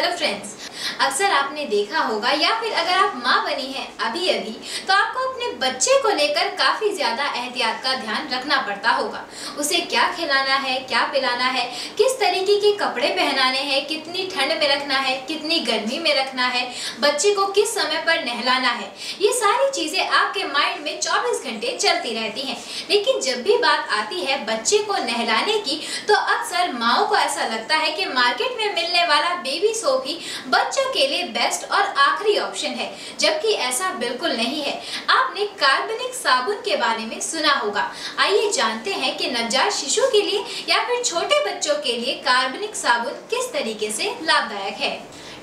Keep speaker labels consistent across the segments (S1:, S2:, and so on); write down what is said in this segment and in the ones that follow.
S1: Hello friends, अक्सर आपने देखा होगा या फिर अगर आप माँ बनी हैं अभी अभी तो आपको अपने बच्चे को लेकर काफ़ी ज़्यादा एहतियात का ध्यान रखना पड़ता होगा। उसे क्या खिलाना है, क्या पिलाना है, किस तरीके के कपड़े पहनाने हैं, कितनी ठंड में रखना है, कितनी गर्मी में रखना है, बच्चे को किस समय पर नहलाना है, ये सारी चीज़ें आपके माइंड में 24 घंटे चलती रहती हैं। लेकिन जब भी बात आती है बच्चे को नहलाने की तो अक्सर माओ को ऐसा लगता है कि मार्केट में मिलने वाला बेबी सोप ही बच्चों के लिए बेस्ट और आखिरी ऑप्शन है, जबकि ऐसा बिल्कुल नहीं है। आपने कार्बनिक साबुन के बारे में सुना होगा। आइए जानते हैं कि नवजात शिशु के लिए या फिर छोटे बच्चों के लिए कार्बनिक साबुन किस तरीके से लाभदायक है।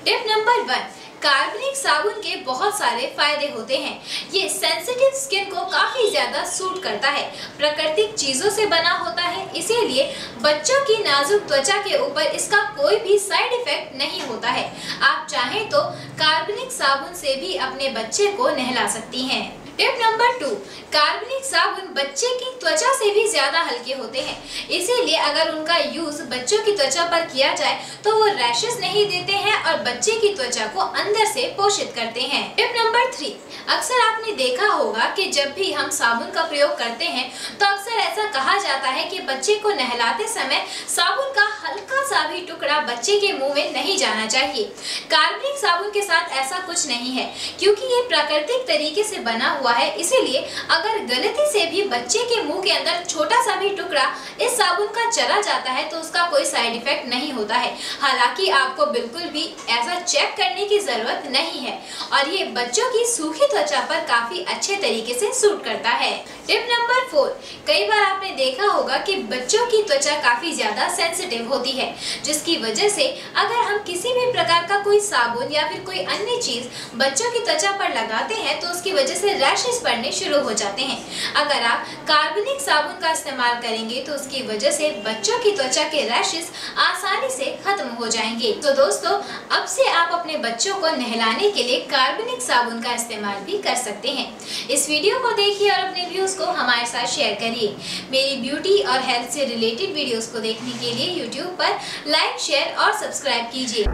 S1: टिप नंबर वन कार्बनिक साबुन के बहुत सारे फ़ायदे होते हैं। ये सेंसिटिव स्किन को काफ़ी ज़्यादा सूट करता है। प्राकृतिक चीज़ों से बना होता है, इसीलिए बच्चों की नाजुक त्वचा के ऊपर इसका कोई भी साइड इफ़ेक्ट नहीं होता है। आप चाहें तो कार्बनिक साबुन से भी अपने बच्चे को नहला सकती हैं। टिप नंबर टू, कार्बनिक साबुन बच्चे की त्वचा से भी ज़्यादा हल्के होते हैं। इसीलिए अगर उनका यूज़ बच्चों की त्वचा पर किया जाए तो वो रैशेस नहीं देते हैं और बच्चे की त्वचा को अंदर से पोषित करते हैं। टिप नंबर थ्री, अक्सर आपने देखा होगा कि जब भी हम साबुन का प्रयोग करते हैं तो अक्सर ऐसा कहा जाता है कि बच्चे को नहलाते समय साबुन का हल्का सा भी टुकड़ा बच्चे के मुँह में नहीं जाना चाहिए। कार्बनिक साबुन के साथ ऐसा कुछ नहीं है, क्योंकि ये प्राकृतिक तरीके से बना हुआ है, इसीलिए अगर गलती से भी बच्चे के मुँह के अंदर छोटा सा भी टुकड़ा इस साबुन का चला जाता है तो उसका कोई साइड इफ़ेक्ट नहीं होता है। हालाँकि आपको बिल्कुल भी ऐसा चेक करने की ज़रूरत नहीं है, और ये बच्चों की सूखी त्वचा पर काफ़ी अच्छे तरीके से सूट करता है। टिप नंबर फोर, कई बार आपने देखा होगा कि बच्चों की त्वचा काफ़ी ज़्यादा सेंसिटिव होती है, जिसकी वजह से अगर हम किसी भी प्रकार का कोई साबुन या फिर कोई अन्य चीज़ बच्चों की त्वचा पर लगाते हैं तो उसकी वजह से रैशेस पड़ने शुरू हो जाते हैं। अगर आप कार्बनिक साबुन का इस्तेमाल करेंगे तो उसकी वजह से बच्चों की त्वचा के रैशेस आसानी से खत्म हो जाएँगे। तो दोस्तों, अब से आप अपने बच्चों को नहलाने के लिए कार्बनिक साबुन का इस्तेमाल भी कर सकते हैं। इस वीडियो को देखिए और अपने व्यूज़ को हमारे साथ शेयर करिए। मेरी ब्यूटी और हेल्थ से रिलेटेड वीडियोस को देखने के लिए यूट्यूब पर लाइक शेयर और सब्सक्राइब कीजिए।